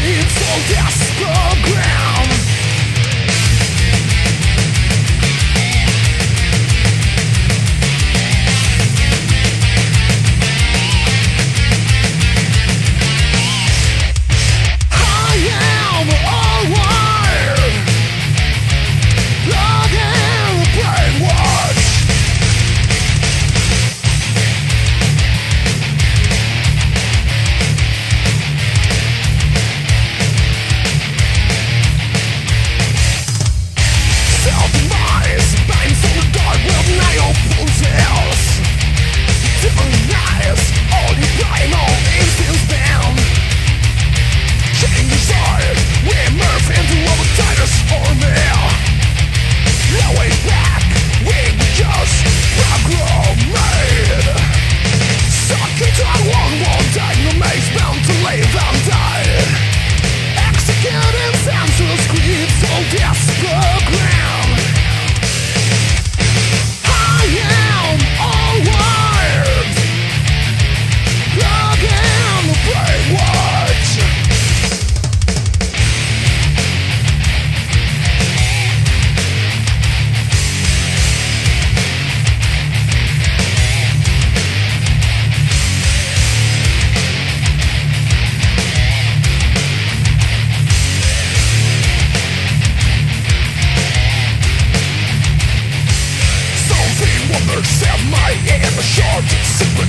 It's all desperate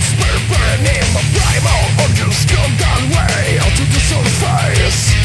Spear burning my primal organs come down way out to the surface.